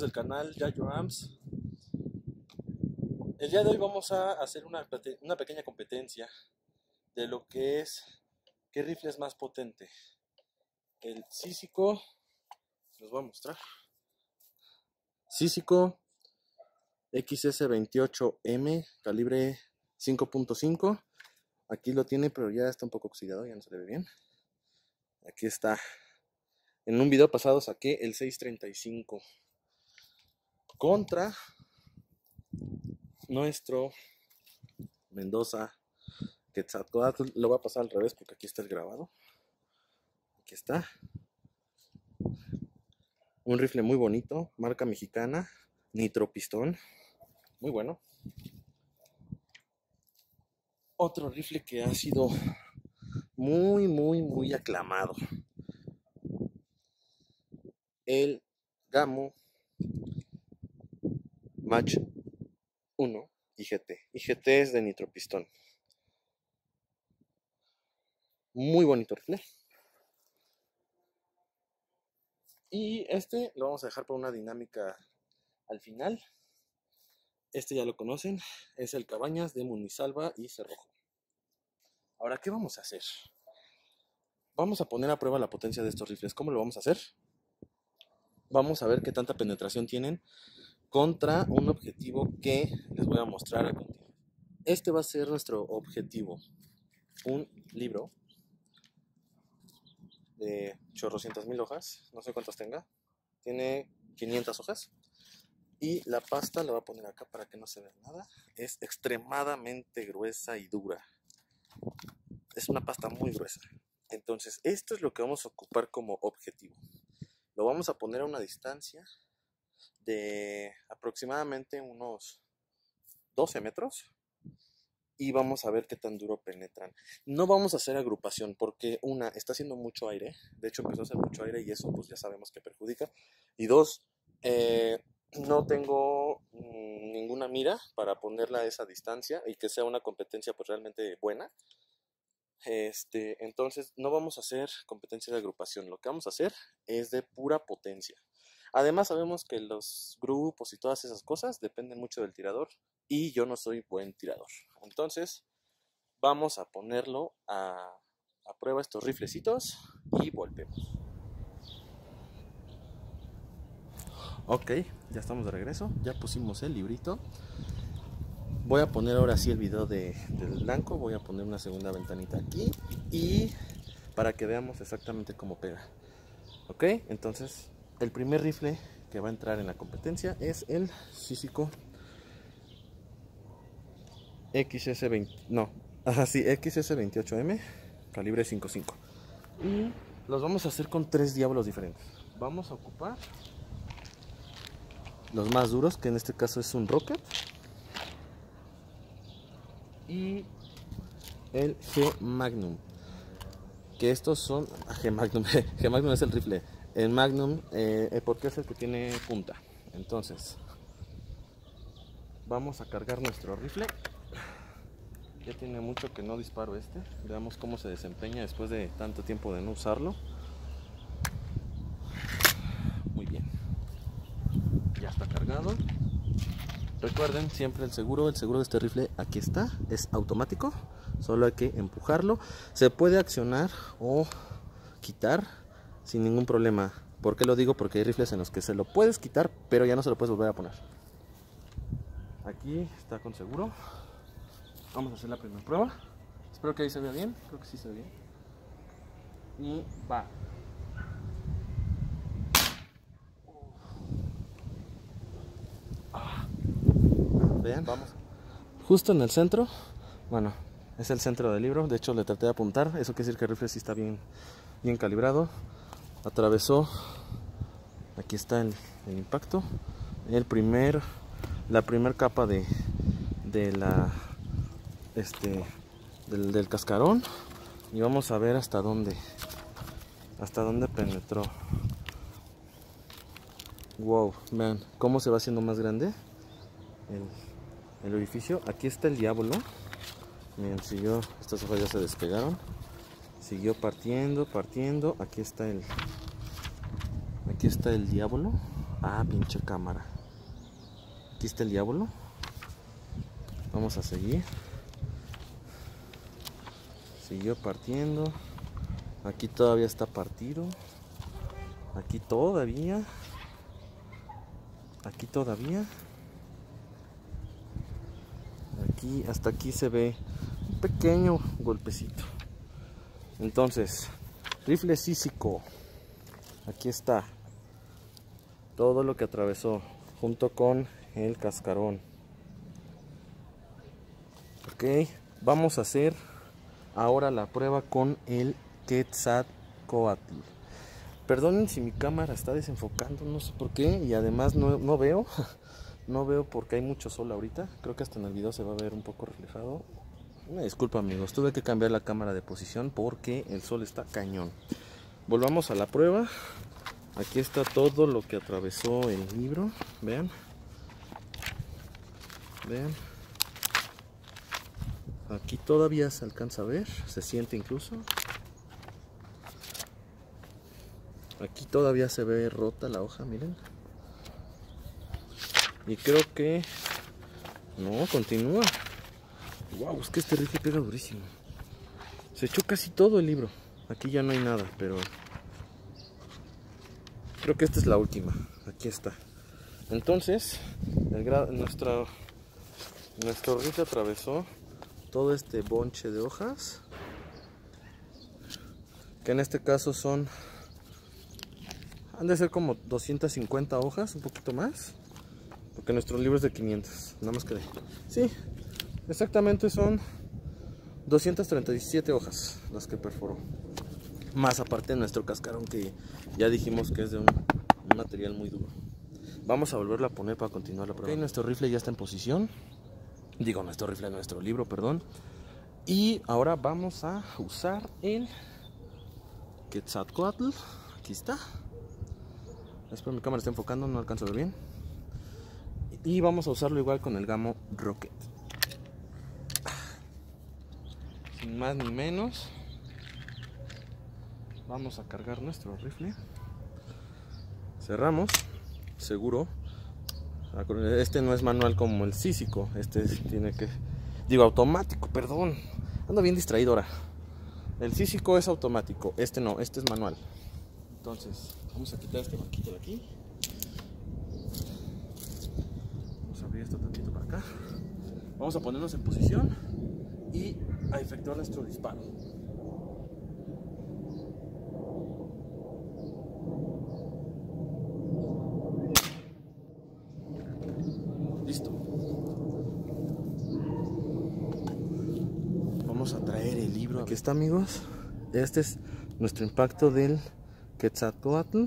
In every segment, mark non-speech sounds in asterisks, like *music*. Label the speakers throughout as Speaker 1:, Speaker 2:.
Speaker 1: Del canal Yayo Arms. El día de hoy vamos a hacer una, una pequeña competencia de lo que es qué rifle es más potente. El Císico, los voy a mostrar. Císico XS28M, calibre 5.5. Aquí lo tiene, pero ya está un poco oxidado, ya no se le ve bien. Aquí está. En un video pasado saqué el 635 contra nuestro Mendoza Quetzalcoatl. Lo voy a pasar al revés porque aquí está el grabado. Aquí está. Un rifle muy bonito, marca mexicana, nitro pistón. Muy bueno. Otro rifle que ha sido muy, muy, muy aclamado. El Gamo Match 1 IGT. IGT es de nitropistón. Muy bonito rifle. Y este lo vamos a dejar por una dinámica al final. Este ya lo conocen. Es el Cabañas de Munisalva y Cerrojo. Ahora, ¿qué vamos a hacer? Vamos a poner a prueba la potencia de estos rifles. ¿Cómo lo vamos a hacer? Vamos a ver qué tanta penetración tienen contra un objetivo que les voy a mostrar a continuación. Este va a ser nuestro objetivo. Un libro de chorrocientas mil hojas, no sé cuántas tenga. Tiene 500 hojas. Y la pasta la voy a poner acá para que no se vea nada. Es extremadamente gruesa y dura. Es una pasta muy gruesa. Entonces, esto es lo que vamos a ocupar como objetivo. Lo vamos a poner a una distancia de aproximadamente unos 12 metros y vamos a ver qué tan duro penetran. No vamos a hacer agrupación porque una, está haciendo mucho aire, de hecho empezó a hacer mucho aire y eso pues ya sabemos que perjudica. Y dos, eh, no tengo mm, ninguna mira para ponerla a esa distancia y que sea una competencia pues realmente buena. Este, entonces no vamos a hacer competencia de agrupación, lo que vamos a hacer es de pura potencia. Además sabemos que los grupos y todas esas cosas dependen mucho del tirador y yo no soy buen tirador. Entonces vamos a ponerlo a, prueba estos riflecitos y volvemos. Ok, ya estamos de regreso, ya pusimos el librito. Voy a poner ahora sí el video de, del blanco, voy a poner una segunda ventanita aquí y para que veamos exactamente cómo pega. Ok, entonces el primer rifle que va a entrar en la competencia es el Císico XS20, no, así XS28M, calibre 5.5. Y los vamos a hacer con tres diablos diferentes. Vamos a ocupar los más duros, que en este caso es un Rocket. Y el G Magnum. Que estos son. G Magnum. *laughs* G Magnum es el rifle el Magnum, eh, porque es el que tiene punta. Entonces, vamos a cargar nuestro rifle. Ya tiene mucho que no disparo este. Veamos cómo se desempeña después de tanto tiempo de no usarlo. Muy bien. Ya está cargado. Recuerden siempre el seguro, el seguro de este rifle aquí está, es automático, solo hay que empujarlo. Se puede accionar o quitar sin ningún problema. ¿Por qué lo digo? Porque hay rifles en los que se lo puedes quitar, pero ya no se lo puedes volver a poner. Aquí está con seguro. Vamos a hacer la primera prueba. Espero que ahí se vea bien. Creo que sí se ve bien. Y va. Vean, vamos. Justo en el centro. Bueno, es el centro del libro. De hecho, le traté de apuntar. Eso quiere decir que el rifle sí está bien, bien calibrado atravesó. Aquí está el, impacto. El primer la primera capa de, de la este del, cascarón. Y vamos a ver hasta dónde hasta dónde penetró. Wow vean cómo se va haciendo más grande el, el orificio. Aquí está el diablo. Miren siguió estas hojas ya se despegaron. Siguió partiendo partiendo. Aquí está el aquí está el diablo Ah, pinche cámara. Aquí está el diablo. Vamos a seguir. Siguió partiendo. Aquí todavía está partido. Aquí todavía. Aquí todavía. Aquí, hasta aquí se ve un pequeño golpecito. Entonces, rifle sísico. Aquí está. Todo lo que atravesó junto con el cascarón. Ok, vamos a hacer ahora la prueba con el Quetzalcoatl. Perdonen si mi cámara está desenfocando, no sé por qué, y además no, no veo, *laughs* no veo porque hay mucho sol ahorita. Creo que hasta en el video se va a ver un poco reflejado. Una disculpa amigos, tuve que cambiar la cámara de posición porque el sol está cañón. Volvamos a la prueba. Aquí está todo lo que atravesó el libro, vean. Vean. Aquí todavía se alcanza a ver, se siente incluso. Aquí todavía se ve rota la hoja, miren. Y creo que... No, continúa. Wow, es que este rifle pega durísimo. Se echó casi todo el libro. Aquí ya no hay nada, pero... Creo que esta es la última. Aquí está. Entonces, el rifle atravesó todo este bonche de hojas que en este caso son han de ser como 250 hojas un poquito más porque nuestro libro es de 500 nada más que sí exactamente son 237 hojas las que perforó más aparte de nuestro cascarón que ya dijimos que es de un, material muy duro vamos a volverla a poner para continuar la prueba nuestro rifle ya está en posición digo nuestro rifle, nuestro libro, perdón. Y ahora vamos a usar el Quetzalcoatl. Aquí está. Espero mi cámara está enfocando, no alcanzo a ver bien. Y vamos a usarlo igual con el Gamo Rocket. Sin más ni menos. Vamos a cargar nuestro rifle. Cerramos. Seguro este no es manual como el físico, este tiene que... Digo, automático, perdón. Ando bien distraído ahora. El físico es automático, este no, este es manual. Entonces, vamos a quitar este banquito de aquí. Vamos a abrir esto tantito para acá. Vamos a ponernos en posición y a efectuar nuestro disparo. Aquí amigos. Este es nuestro impacto del Quetzalcoatl.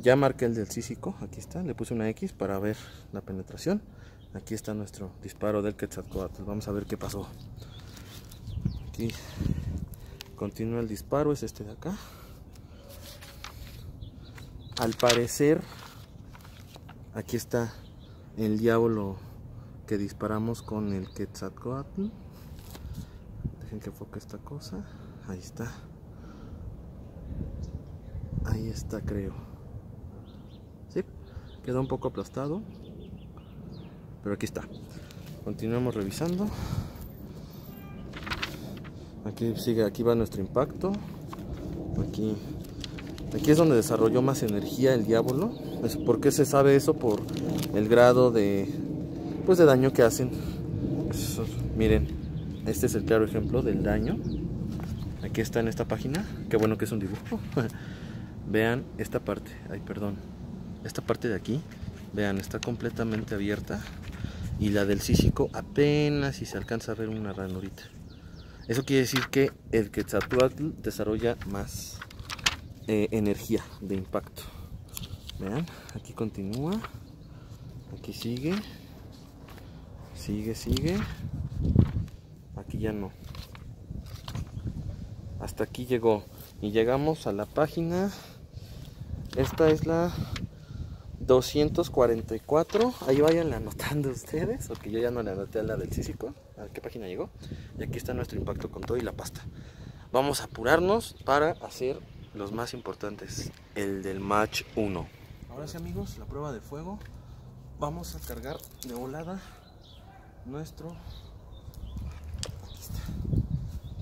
Speaker 1: Ya marqué el del Cícico, aquí está, le puse una X para ver la penetración. Aquí está nuestro disparo del Quetzalcoatl. Vamos a ver qué pasó. Aquí continúa el disparo, es este de acá. Al parecer, aquí está el diablo que disparamos con el Quetzalcoatl que enfoque esta cosa. Ahí está. Ahí está, creo. Sí, quedó un poco aplastado. Pero aquí está. Continuamos revisando. Aquí sigue, aquí va nuestro impacto. Aquí, aquí es donde desarrolló más energía el diablo. ¿Por qué se sabe eso? Por el grado de, pues de daño que hacen. miren, este es el claro ejemplo del daño. Aquí está en esta página. Qué bueno que es un dibujo. *laughs* Vean esta parte. Ay, perdón. Esta parte de aquí. Vean, está completamente abierta. Y la del cícico apenas si se alcanza a ver una ranurita. Eso quiere decir que el Quetzalcoatl desarrolla más eh, energía de impacto. Vean, aquí continúa. Aquí sigue. Sigue, sigue aquí ya no. Hasta aquí llegó. Y llegamos a la página. Esta es la 244 ahí vayan anotando ustedes porque yo ya no le anoté a la del físico. A qué página llegó y aquí está nuestro impacto con todo y la pasta. Vamos a apurarnos para hacer los más importantes. El del match 1 Ahora sí amigos, la prueba de fuego. Vamos a cargar de volada nuestro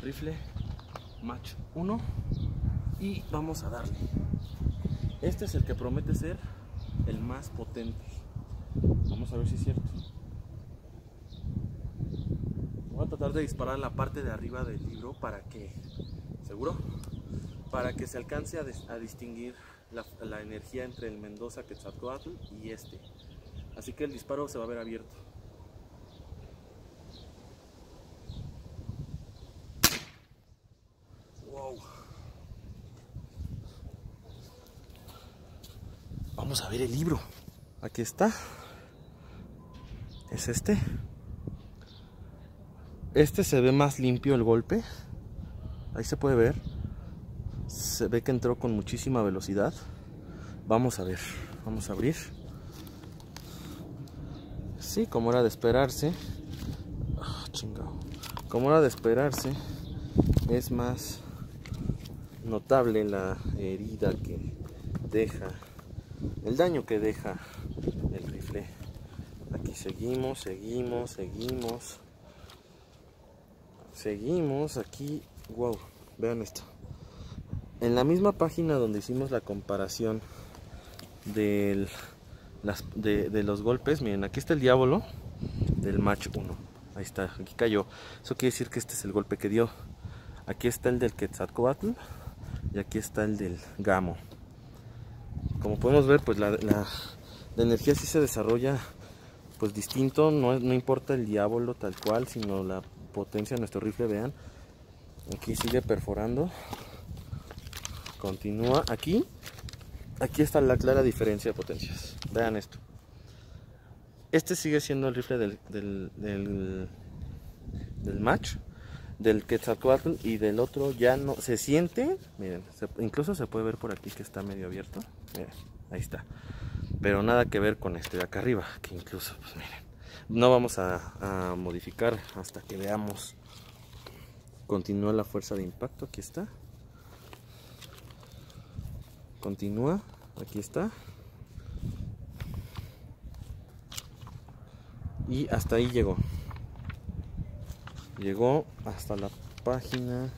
Speaker 1: rifle Match 1 y vamos a darle. Este es el que promete ser el más potente. Vamos a ver si es cierto. Voy a tratar de disparar la parte de arriba del libro para que, ¿seguro? Para que se alcance a, distinguir la, la, energía entre el Mendoza Quetzalcoatl y este. Así que el disparo se va a ver abierto. Wow. Vamos a ver el libro. Aquí está. Es este. Este se ve más limpio el golpe. Ahí se puede ver. Se ve que entró con muchísima velocidad. Vamos a ver. Vamos a abrir. Sí, como era de esperarse. Oh, chingado. Como era de esperarse, es más notable la herida que deja, el daño que deja el rifle. Aquí seguimos, seguimos, seguimos. Seguimos aquí. Wow, vean esto. En la misma página donde hicimos la comparación de, de, los golpes, miren, aquí está el diablo del match 1. Ahí está, aquí cayó. Eso quiere decir que este es el golpe que dio. Aquí está el del Quetzalcoatl y aquí está el del Gamo. Como podemos ver, pues la, la, la energía sí se desarrolla pues distinto, no, no importa el diablo tal cual, sino la potencia de nuestro rifle, vean. Aquí sigue perforando. Continúa aquí. Aquí está la clara diferencia de potencias. Vean esto. Este sigue siendo el rifle del, del, del, del match, del Quetzalcoatl y del otro ya no se siente. Miren, incluso se puede ver por aquí que está medio abierto. Miren, ahí está. Pero nada que ver con este de acá arriba, que incluso, pues miren, no vamos a modificar hasta que veamos. Continúa la fuerza de impacto, aquí está. Continúa, aquí está. Y hasta ahí llegó. Llegó hasta la página.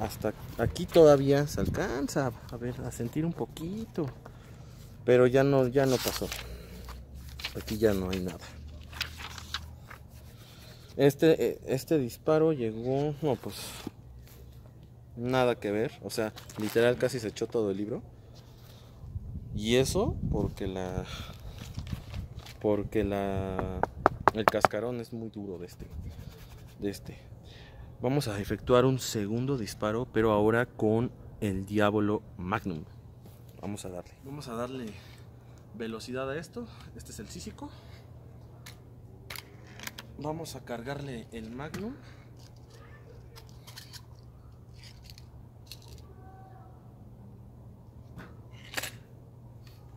Speaker 1: Hasta aquí todavía se alcanza a ver, a sentir un poquito. Pero ya no, ya no pasó. Aquí ya no hay nada. Este, este disparo llegó, no pues, nada que ver. O sea, literal casi se echó todo el libro. Y eso porque la, porque la, el cascarón es muy duro de este, de este. Vamos a efectuar un segundo disparo, pero ahora con el Diablo Magnum. Vamos a darle. Vamos a darle velocidad a esto. Este es el físico. Vamos a cargarle el Magnum.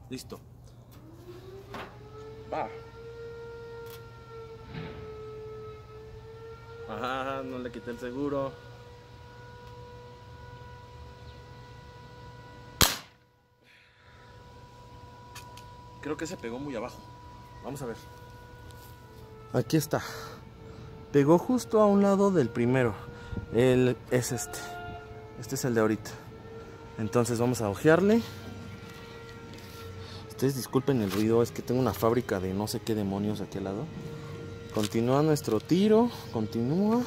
Speaker 1: Listo. Ajá, no le quité el seguro. Creo que se pegó muy abajo. Vamos a ver. Aquí está. Pegó justo a un lado del primero. El, es este. Este es el de ahorita. Entonces vamos a ojearle. Disculpen el ruido, es que tengo una fábrica de no sé qué demonios aquí al lado. Continúa nuestro tiro, continúa.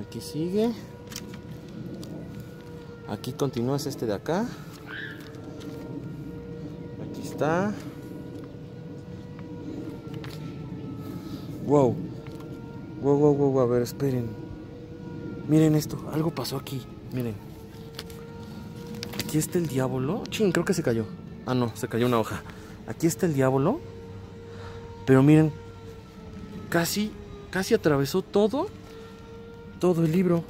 Speaker 1: Aquí sigue. Aquí continúa es este de acá. Aquí está. Wow. Wow, wow, wow, a ver, esperen. Miren esto, algo pasó aquí. Miren. Aquí está el diablo. Chin, creo que se cayó. Ah, no, se cayó una hoja. Aquí está el diablo. Pero miren, casi, casi atravesó todo, todo el libro.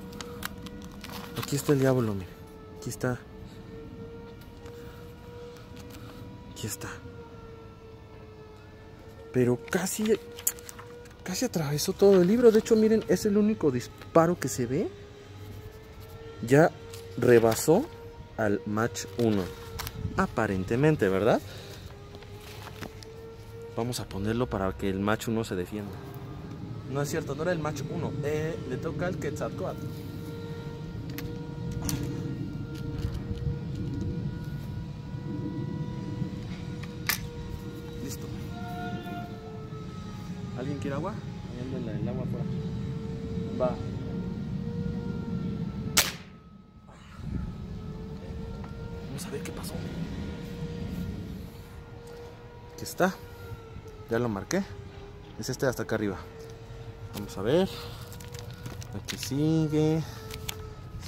Speaker 1: Aquí está el diablo, miren. Aquí está. Aquí está. Pero casi, casi atravesó todo el libro. De hecho, miren, es el único disparo que se ve. Ya rebasó al match 1. Aparentemente, ¿verdad? Vamos a ponerlo para que el match 1 se defienda. No es cierto, no era el match 1. Eh, le toca al Quetzalcoatl. Listo. ¿Alguien quiere agua? Ahí el agua afuera. Va. Vamos a ver qué pasó. Está. Ya lo marqué. Es este de hasta acá arriba. Vamos a ver. Aquí sigue.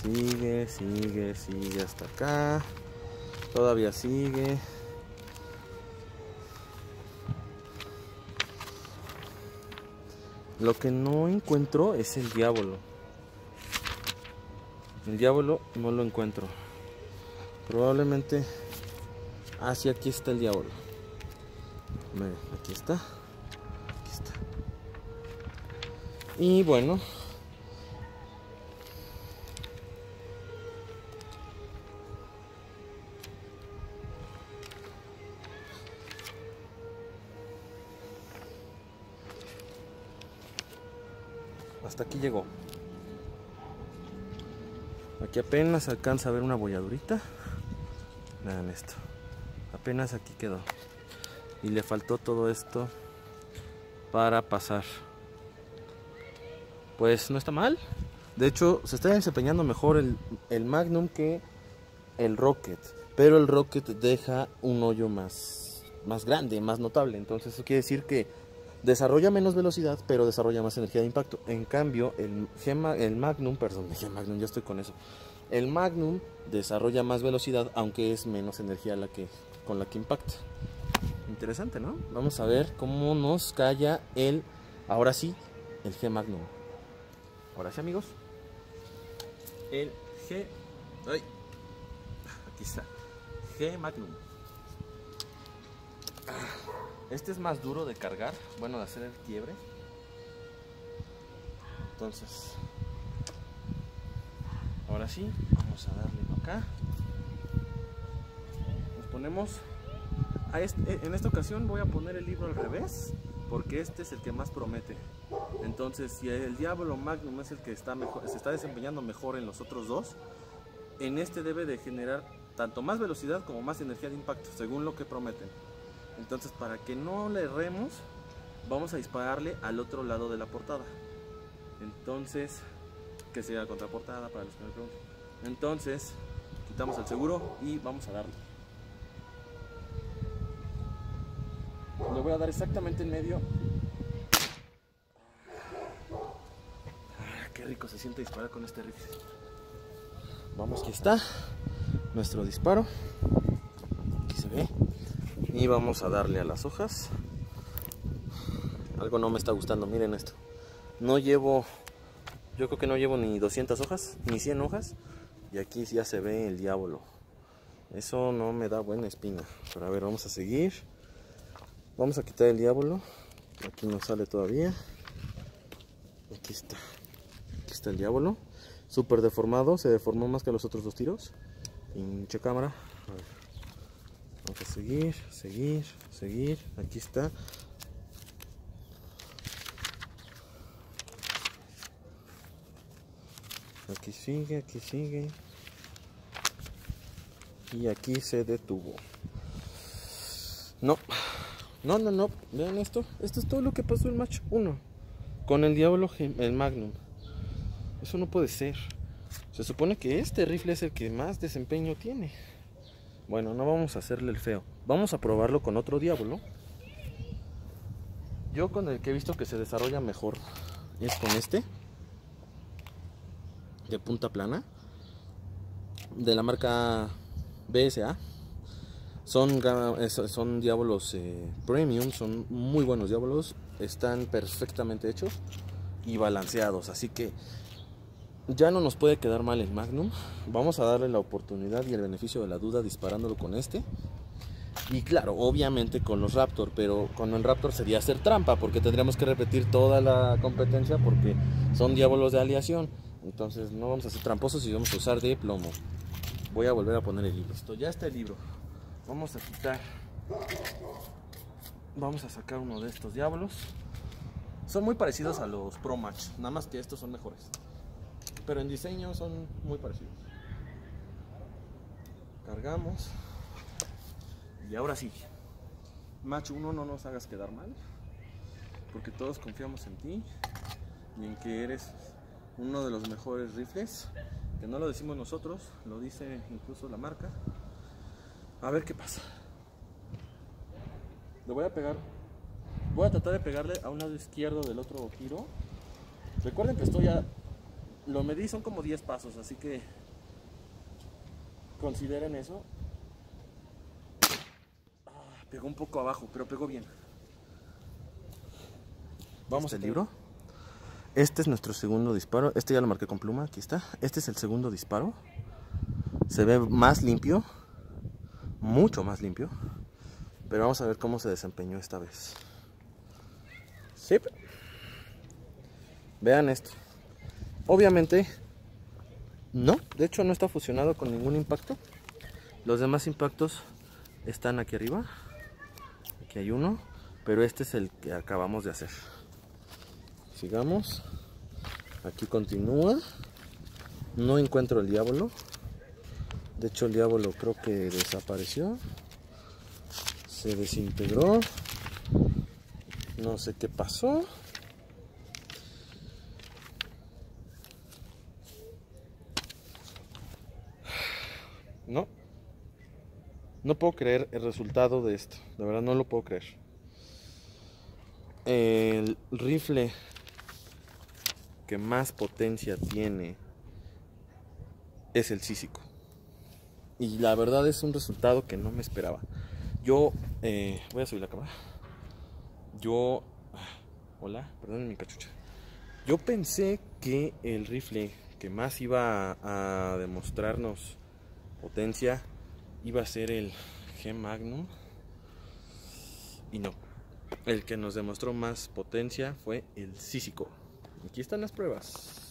Speaker 1: Sigue, sigue, sigue hasta acá. Todavía sigue. Lo que no encuentro es el diablo. El diablo no lo encuentro. Probablemente... Ah, sí, aquí está el diablo. Aquí está. Aquí está. Y bueno. Hasta aquí llegó. Aquí apenas alcanza a ver una bolladurita. Vean esto. Apenas aquí quedó. Y le faltó todo esto para pasar. Pues no está mal. De hecho, se está desempeñando mejor el, Magnum que el Rocket. Pero el Rocket deja un hoyo más, más grande, más notable. Entonces eso quiere decir que desarrolla menos velocidad, pero desarrolla más energía de impacto. En cambio, el, el Magnum, perdón, dije *laughs* Magnum, ya estoy con eso. El Magnum desarrolla más velocidad, aunque es menos energía la que, con la que impacta. Interesante, ¿no? Vamos a ver cómo nos calla el, ahora sí, el G Magnum. Ahora sí, amigos. El G, ay, aquí está, G Magnum. Este es más duro de cargar, bueno, de hacer el quiebre. Entonces, ahora sí, vamos a darle acá. Nos ponemos. Este- en esta ocasión voy a poner el libro al revés, porque este es el que más promete. Entonces, si el Diablo Magnum es el que está se está desempeñando mejor en los otros dos, en este debe de generar tanto más velocidad como más energía de impacto, según lo que prometen. Entonces, para que no le erremos, vamos a dispararle al otro lado de la portada. Entonces, que sea contraportada para los que me. Entonces, quitamos el seguro y vamos a darle. Voy a dar exactamente en medio. Ah, qué rico se siente disparar con este rifle. Vamos, aquí está nuestro disparo. Aquí se ve. Y vamos a darle a las hojas. Algo no me está gustando, miren esto. No llevo, yo creo que no llevo ni 200 hojas, ni 100 hojas. Y aquí ya se ve el diablo. Eso no me da buena espina. Pero a ver, vamos a seguir. Vamos a quitar el diablo. Aquí no sale todavía. Aquí está. Aquí está el diablo. Súper deformado. Se deformó más que los otros dos tiros. Pinche cámara. Vamos a seguir, seguir, seguir. Aquí está. Aquí sigue, aquí sigue. Y aquí se detuvo. No, no, no, no. Vean esto. Esto es todo lo que pasó en match 1. Con el Diablo, el Magnum. Eso no puede ser. Se supone que este rifle es el que más desempeño tiene. Bueno, no vamos a hacerle el feo. Vamos a probarlo con otro Diablo. Yo con el que he visto que se desarrolla mejor es con este. De punta plana. De la marca BSA. Son, son diablos eh, premium, son muy buenos diablos, están perfectamente hechos y balanceados, así que ya no nos puede quedar mal el Magnum. Vamos a darle la oportunidad y el beneficio de la duda disparándolo con este. Y claro, obviamente con los Raptor, pero con el Raptor sería hacer trampa porque tendríamos que repetir toda la competencia porque son diablos de aleación. Entonces no vamos a hacer tramposos y vamos a usar de plomo. Voy a volver a poner el libro. Esto ya está el libro. Vamos a quitar. Vamos a sacar uno de estos diablos. Son muy parecidos a los Pro Match, nada más que estos son mejores. Pero en diseño son muy parecidos. Cargamos. Y ahora sí. Match 1 no nos hagas quedar mal. Porque todos confiamos en ti y en que eres uno de los mejores rifles. Que no lo decimos nosotros, lo dice incluso la marca. A ver qué pasa. Le voy a pegar. Voy a tratar de pegarle a un lado izquierdo del otro tiro. Recuerden que estoy a. Lo medí son como 10 pasos, así que. Consideren eso. Ah, pegó un poco abajo, pero pegó bien. Vamos al libro. Este es nuestro segundo disparo. Este ya lo marqué con pluma, aquí está. Este es el segundo disparo. Se ve más limpio. Mucho más limpio. Pero vamos a ver cómo se desempeñó esta vez. Sí. Vean esto. Obviamente, no. De hecho, no está fusionado con ningún impacto. Los demás impactos están aquí arriba. Aquí hay uno. Pero este es el que acabamos de hacer. Sigamos. Aquí continúa. No encuentro el diablo. De hecho, el diablo creo que desapareció se desintegró. No sé qué pasó. No. No puedo creer el resultado de esto. De verdad no lo puedo creer. El rifle que más potencia tiene es el sísico. Y la verdad es un resultado que no me esperaba. Yo eh, voy a subir la cámara. Yo. Hola, perdón mi cachucha. Yo pensé que el rifle que más iba a, demostrarnos potencia iba a ser el G Magnum. Y no. El que nos demostró más potencia fue el Císico. Aquí están las pruebas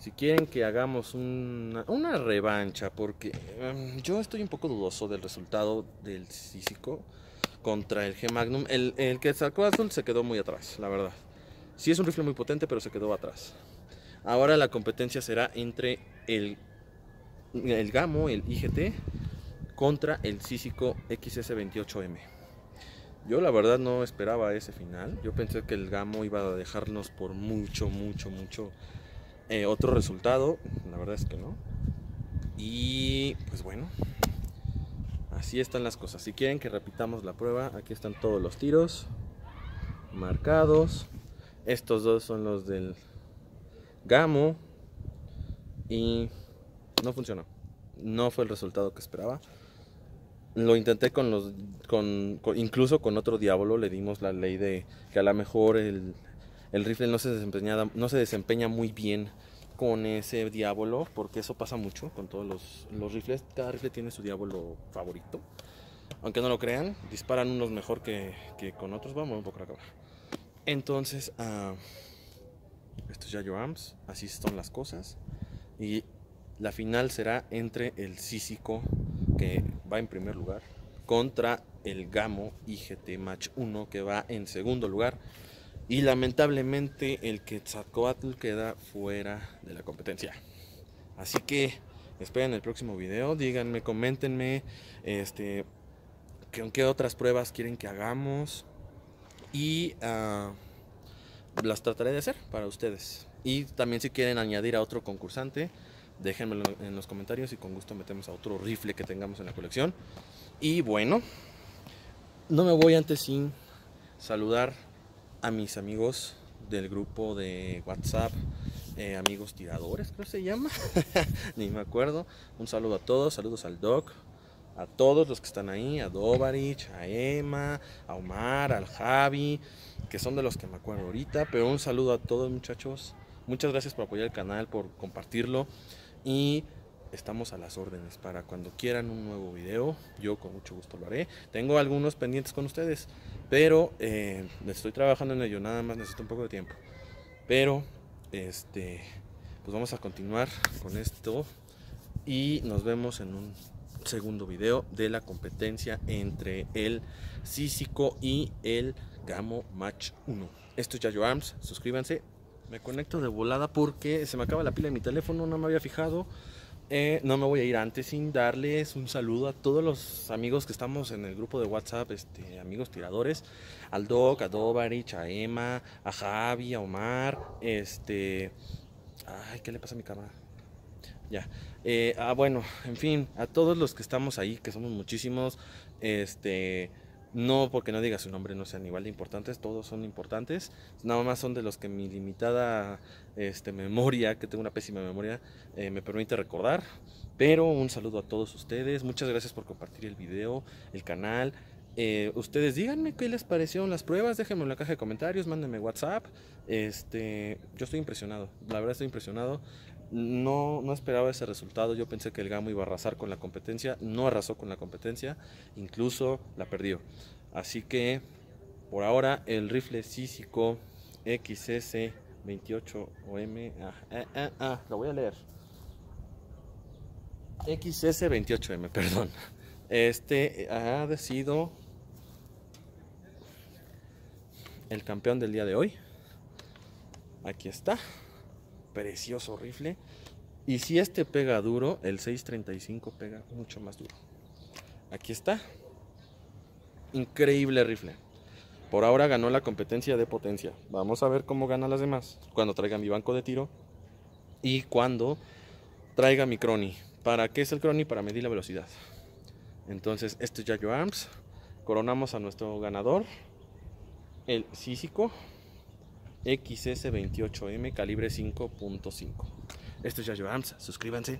Speaker 1: si quieren que hagamos una, revancha, porque em, yo estoy un poco dudoso del resultado del Cícico contra el G Magnum. El, que sacó azul se quedó muy atrás, la verdad. Sí es un rifle muy potente, pero se quedó atrás. Ahora la competencia será entre el, el Gamo, el IGT, contra el Cícico XS28M. Yo la verdad no esperaba ese final. Yo pensé que el Gamo iba a dejarnos por mucho, mucho, mucho eh, otro resultado, la verdad es que no. Y pues bueno, así están las cosas. Si quieren que repitamos la prueba, aquí están todos los tiros marcados. Estos dos son los del Gamo. Y no funcionó. No fue el resultado que esperaba. Lo intenté con los. Con, incluso con otro diablo le dimos la ley de que a lo mejor el, el rifle no se desempeña, no se desempeña muy bien con ese diablo, porque eso pasa mucho con todos los, rifles. Cada rifle tiene su diablo favorito. Aunque no lo crean, disparan unos mejor que, con otros. Vamos un poco acá. Entonces, uh, esto es Yayo Arms. Así son las cosas. Y la final será entre el Cícico, que va en primer lugar, contra el Gamo IGT Match 1, que va en segundo lugar. Y lamentablemente el Quetzalcoatl queda fuera de la competencia. Así que esperen el próximo video. Díganme, coméntenme este, con qué otras pruebas quieren que hagamos. Y uh, las trataré de hacer para ustedes. Y también si quieren añadir a otro concursante, déjenmelo en los comentarios y con gusto metemos a otro rifle que tengamos en la colección. Y bueno, no me voy antes sin saludar a mis amigos del grupo de WhatsApp, eh, amigos tiradores, creo que se llama, *laughs* ni me acuerdo. Un saludo a todos, saludos al Doc, a todos los que están ahí, a Dovarich, a Emma, a Omar, al Javi, que son de los que me acuerdo ahorita, pero un saludo a todos muchachos. Muchas gracias por apoyar el canal, por compartirlo y estamos a las órdenes para cuando quieran un nuevo video. Yo con mucho gusto lo haré. Tengo algunos pendientes con ustedes, pero eh, estoy trabajando en ello. Nada más necesito un poco de tiempo. Pero este pues vamos a continuar con esto y nos vemos en un segundo video de la competencia entre el Cícico y el Gamo Match 1. Esto es Yayo Arms, suscríbanse. Me conecto de volada porque se me acaba la pila de mi teléfono, no me había fijado. Eh, no me voy a ir antes sin darles un saludo a todos los amigos que estamos en el grupo de WhatsApp, este, amigos tiradores, al Doc, a Dobarich, a Emma, a Javi, a Omar, este, ay, ¿qué le pasa a mi cámara? Ya, eh, ah, bueno, en fin, a todos los que estamos ahí, que somos muchísimos, este, no porque no diga su nombre no sean igual de importantes, todos son importantes. Nada más son de los que mi limitada este, memoria, que tengo una pésima memoria, eh, me permite recordar. Pero un saludo a todos ustedes. Muchas gracias por compartir el video, el canal. Eh, ustedes díganme qué les parecieron las pruebas, déjenme en la caja de comentarios, mándenme WhatsApp. Este, yo estoy impresionado, la verdad estoy impresionado. No, no esperaba ese resultado. Yo pensé que el Gamo iba a arrasar con la competencia. No arrasó con la competencia. Incluso la perdió. Así que por ahora el rifle Cícico XS28OM. Ah, ah, ah, ah, lo voy a leer. XS28M, perdón. Este ha sido el campeón del día de hoy. Aquí está precioso rifle. Y si este pega duro, el 635 pega mucho más duro. Aquí está. Increíble rifle. Por ahora ganó la competencia de potencia. Vamos a ver cómo gana las demás. Cuando traiga mi banco de tiro. Y cuando traiga mi crony. ¿Para qué es el crony? Para medir la velocidad. Entonces, este es Yayo Arms. Coronamos a nuestro ganador. El Cícico. XS28M calibre 5.5. Esto es Yayo Arms, suscríbanse.